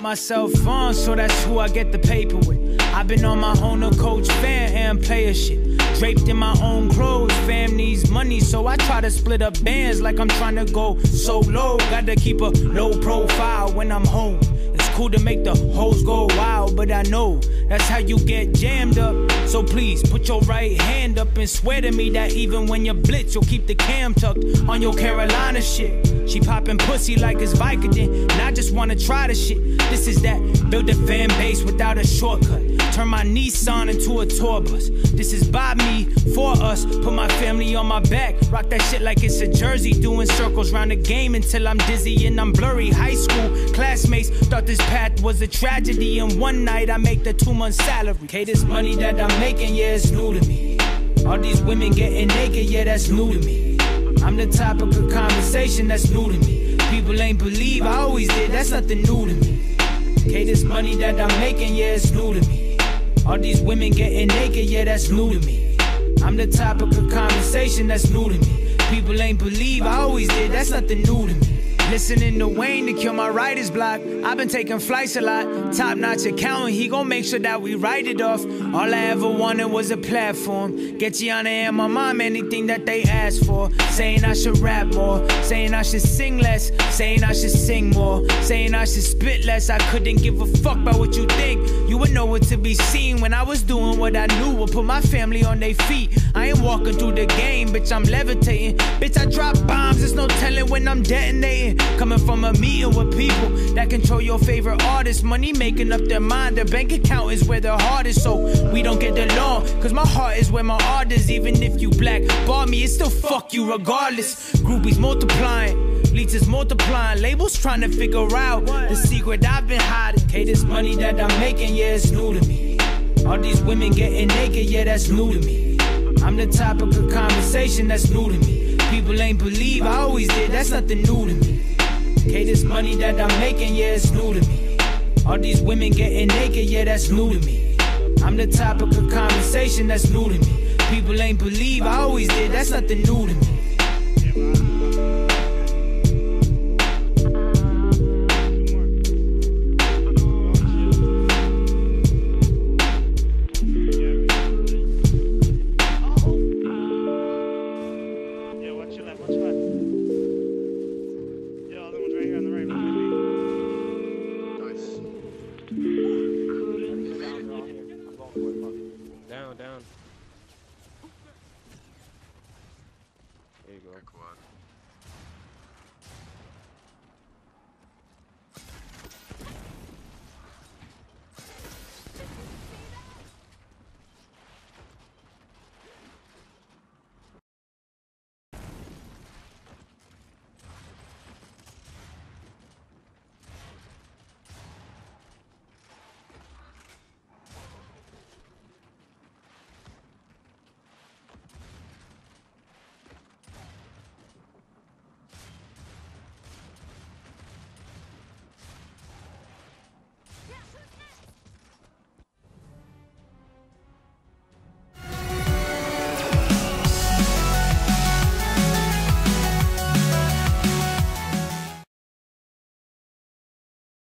myself on, so that's who I get the paper with. I've been on my own, a coach, fan, and player shit. Draped in my own clothes, fam needs money, so I try to split up bands like I'm trying to go so low. Gotta keep a low profile when I'm home. Cool to make the hoes go wild, but I know that's how you get jammed up. So please put your right hand up and swear to me that even when you blitz, you'll keep the cam tucked on your Carolina shit. She popping pussy like it's Vicodin, and I just wanna try the shit. This is that build a fan base without a shortcut. Turn my Nissan into a tour bus. This is by me, for us. Put my family on my back. Rock that shit like it's a jersey. Doing circles round the game until I'm dizzy and I'm blurry. High school classmates thought this path was a tragedy. And one night I make the two month salary. Okay, this money that I'm making, yeah, it's new to me. All these women getting naked, yeah, that's new to me. I'm the topic of conversation, that's new to me. People ain't believe I always did, that's nothing new to me. This money that I'm making, yeah, it's new to me. All these women getting naked, yeah, that's new to me. I'm the topic of conversation, that's new to me. People ain't believe I always did, that's nothing new to me. Listening to Wayne to kill my writer's block. I've been taking flights a lot. Top notch accountant, he gon' make sure that we write it off. All I ever wanted was a platform. Get Gianna and my mom anything that they ask for. Saying I should rap more. Saying I should sing less. Saying I should sing more. Saying I should spit less. I couldn't give a fuck about what you think. You would know what to be seen when I was doing what I knew would put my family on their feet. I ain't walking through the game, bitch, I'm levitating. Bitch, I drop when I'm detonating. Coming from a meeting with people that control your favorite artist. Money making up their mind. Their bank account is where their heart is. So we don't get along. Cause my heart is where my art is. Even if you black bar me, it still fuck you regardless. Groupies multiplying. Leeches multiplying. Labels trying to figure out the secret I've been hiding. Hey, this money that I'm making, yeah, it's new to me. All these women getting naked, yeah, that's new to me. I'm the topic of conversation, that's new to me. People ain't believe I always did, that's nothing new to me. Okay, this money that I'm making, yeah, it's new to me. All these women getting naked, yeah, that's new to me. I'm the topic of conversation, that's new to me. People ain't believe I always did, that's nothing new to me. Как ладно.